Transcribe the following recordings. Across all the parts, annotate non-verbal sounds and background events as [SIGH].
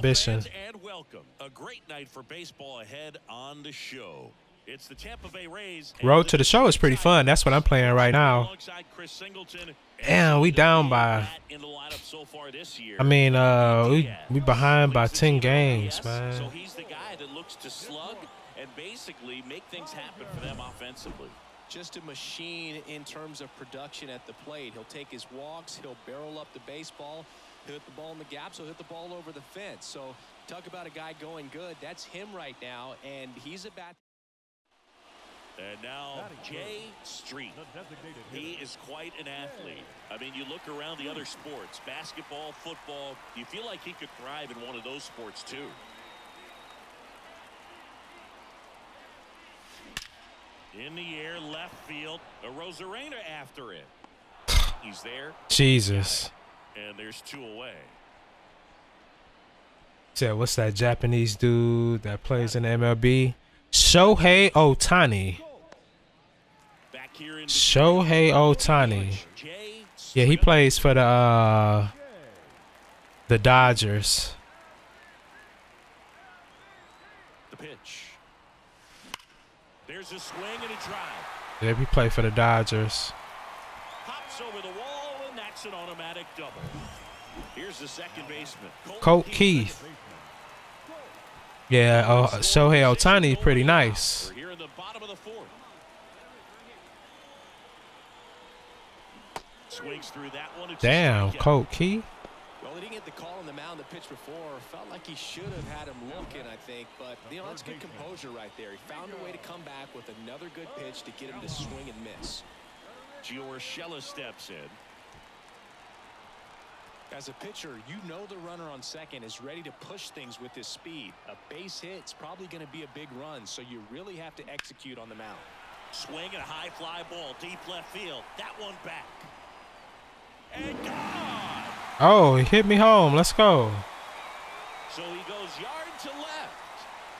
exhibition. and welcome. A great night for baseball ahead on the show. It's the Tampa Bay Rays. Road to the show is pretty fun. That's what I'm playing right now. Alongside Chris Singleton. Damn, we down by. In the lineup so far this year. I mean, uh, we we behind by ten games, So man. he's the guy that looks to slug and basically make things happen for them offensively. Just a machine in terms of production at the plate. He'll take his walks. He'll barrel up the baseball. He'll hit the ball in the gap, He'll hit the ball over the fence. So talk about a guy going good. That's him right now, and he's a bat. And now Jay Street. He is quite an athlete. I mean, you look around the other sports, basketball, football, you feel like he could thrive in one of those sports too. In the air, left field. Arozarena after it. He's there, Jesus. And there's two away. Said, what's that Japanese dude that plays in the MLB? Shohei Ohtani. Back here in Shohei Ohtani. Yeah, he plays for the uh the Dodgers. The pitch. There's a swing and a drive. Yeah, he played for the Dodgers. Pops over the wall, that's an automatic double. Here's the second baseman. Colt Keith. Yeah, uh, Shohei Ohtani pretty nice. We're here in the bottom of the fourth. Swings through that one. Damn, strikeout. Colt Keith. Well, he didn't get the call on the mound the pitch before. Felt like he should have had him looking, I think. But, you know, that's good composure right there. He found a way to come back with another good pitch to get him to swing and miss. Gio Urshela steps in. As a pitcher, you know the runner on second is ready to push things with his speed. A base hit is probably going to be a big run, so you really have to execute on the mound. Swing and a high fly ball deep left field. That one back. And gone. Oh, he hit me home. Let's go. So he goes yard to left.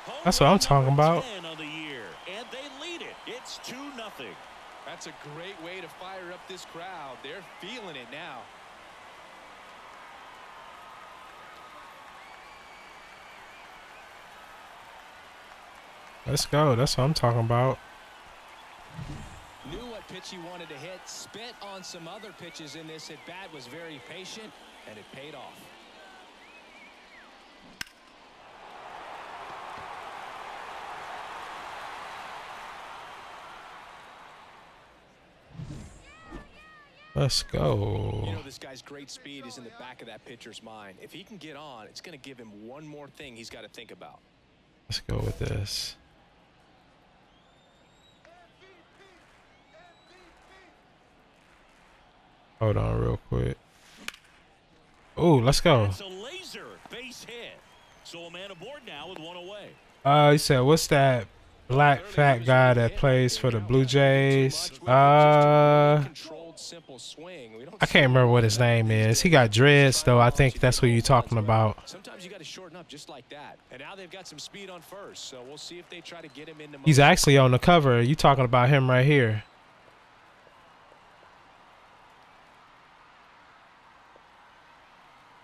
Home That's what I'm talking about. on the year, and they lead it. It's 2 nothing. That's a great way to fire up this crowd. They're feeling it now. Let's go. That's what I'm talking about. Knew what pitch he wanted to hit. Spent on some other pitches in this at bat. Was very patient, and it paid off. Let's go. You know this guy's great speed is in the back of that pitcher's mind. If he can get on, it's going to give him one more thing he's got to think about. Let's go with this. Hold on real quick. Oh, let's go. It's a laser base hit. So a man aboard now with one away. Uh, he said, what's that black fat guy that plays for the Blue Jays? Uh, Controlled, simple swing. We don't I can't remember what his name is. He got dreads, though. I think that's who you're talking about. Sometimes you got to shorten up just like that. And now they've got some speed on first, so we'll see if they try to get him into He's actually on the cover. You talking about him right here.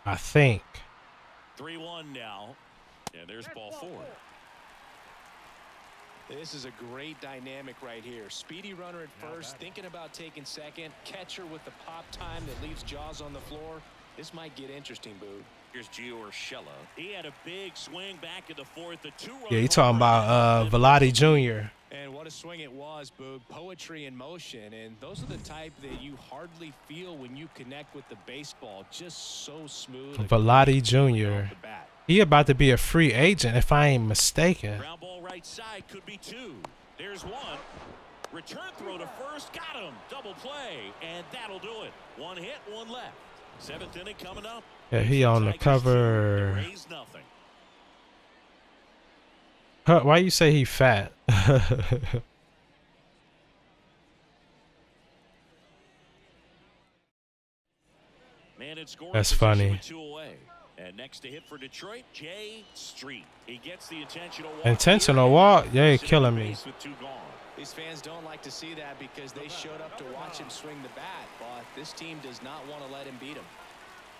I think. 3 1 now. And there's ball four. This is a great dynamic right here. Speedy runner at first, thinking about taking second. Catcher with the pop time that leaves Jaws on the floor. This might get interesting, Boog. Here's Gio Urshela. He had a big swing back in the fourth. The two Yeah, you talking about uh, Vladdy Jr. And what a swing it was, Boog. Poetry in motion. And those are the type that you hardly feel when you connect with the baseball. Just so smooth. off Jr. He about to be a free agent, if I ain't mistaken. Ground ball right side could be two. There's one. Return throw to first. Got him. Double play. And that'll do it. One hit, one left. Seventh inning coming up. Yeah, he on the cover. Rays nothing. Huh, Why you say he fat? [LAUGHS] Man in That's funny. with Two away. And next to hit for Detroit, Jay Street. He gets the intentional walk. Intentional walk? Yeah, he Sitting killing me. base With two gone. These fans don't like to see that because they showed up to watch him swing the bat. But this team does not want to let him beat him.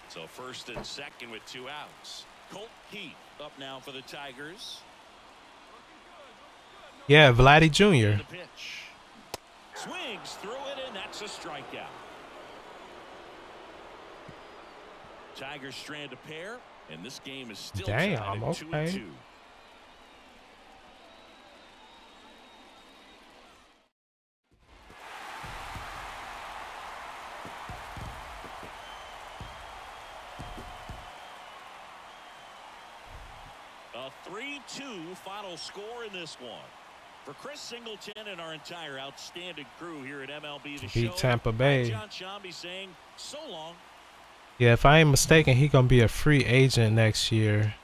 So first and second with two outs. Colt Keith up now for the Tigers. Yeah, Vladdy Jr. Swings through it, and that's a strikeout. Tigers strand a pair, and this game is still Damn, tied at two and okay. two. A 3-2 final score in this one. For Chris Singleton and our entire outstanding crew here at MLB The Beat Show, Tampa Bay. Jon Sciambi saying so long. Yeah, if I ain't mistaken, he gonna be a free agent next year.